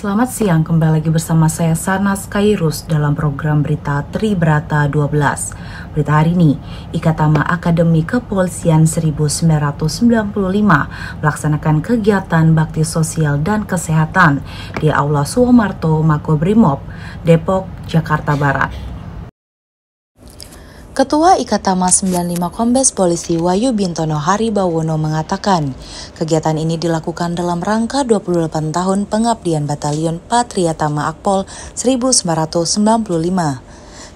Selamat siang, kembali lagi bersama saya Sanas Kairus dalam program berita Tribrata 12. Berita hari ini, Ikatama Akademi Kepolisian 1995 melaksanakan kegiatan bakti sosial dan kesehatan di Aula Suwomarto Makobrimob, Depok, Jakarta Barat. Ketua Ikatama 95 Kombes Polisi Wayu Bintono Haribawono mengatakan, kegiatan ini dilakukan dalam rangka 28 tahun pengabdian Batalion Patriatama Akpol 1995.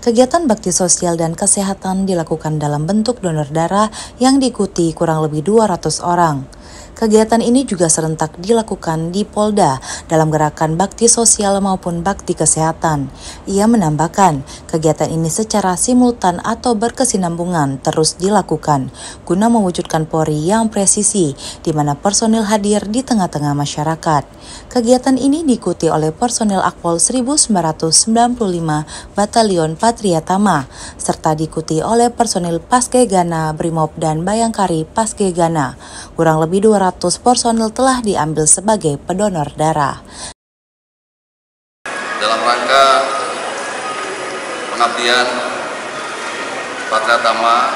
Kegiatan bakti sosial dan kesehatan dilakukan dalam bentuk donor darah yang diikuti kurang lebih 200 orang. Kegiatan ini juga serentak dilakukan di Polda dalam gerakan bakti sosial maupun bakti kesehatan. Ia menambahkan, kegiatan ini secara simultan atau berkesinambungan terus dilakukan guna mewujudkan Polri yang presisi di mana personil hadir di tengah-tengah masyarakat. Kegiatan ini diikuti oleh personil Akpol 1995 Batalion Patriatama serta diikuti oleh personil Paskegana, Brimob dan Bayangkari Paskegana. Kurang lebih 200 personil telah diambil sebagai pendonor darah. Dalam rangka pengabdian Tama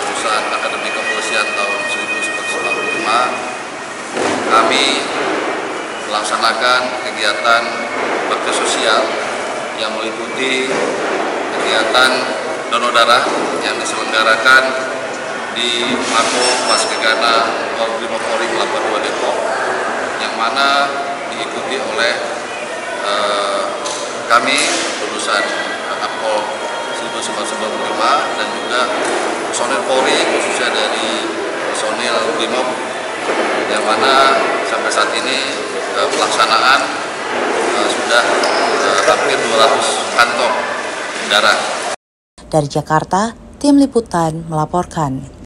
lulusan Akademi Kepolisian tahun 1995, kami melaksanakan kegiatan bakti sosial yang meliputi kegiatan donor darah yang diselenggarakan di Mako Paskegana Polri Kelapa II Depok yang mana diikuti oleh uh, kami lulusan Akpol 1995 dan juga personil Polri khususnya dari personil Brimob yang mana sampai saat ini uh, pelaksanaan uh, sudah uh, hampir 200 kantong darah. Dari Jakarta, tim liputan melaporkan.